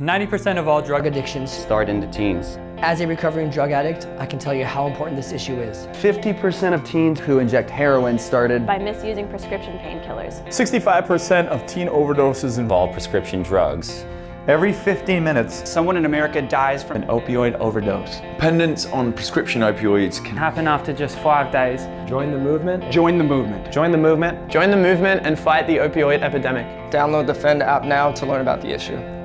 90% of all drug addictions. start in the teens. As a recovering drug addict, I can tell you how important this issue is. 50% of teens who inject heroin started by misusing prescription painkillers. 65% of teen overdoses involve prescription drugs. Every 15 minutes, Someone in America dies from an opioid overdose. Dependence on prescription opioids can happen after just five days. Join the movement. Join the movement. Join the movement. Join the movement and fight the opioid epidemic. Download the Fend app now to learn about the issue.